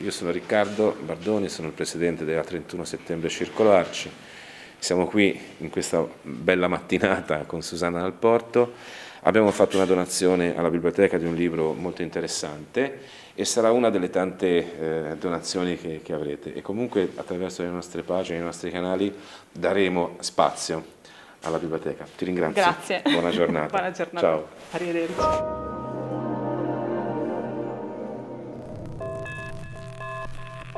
io sono Riccardo Bardoni, sono il presidente della 31 settembre Circolo Arci. Siamo qui in questa bella mattinata con Susanna Dal Porto. Abbiamo fatto una donazione alla biblioteca di un libro molto interessante e sarà una delle tante eh, donazioni che, che avrete e comunque attraverso le nostre pagine, i nostri canali daremo spazio alla biblioteca. Ti ringrazio. Grazie. Buona giornata. Buona giornata. Ciao. Arrivederci.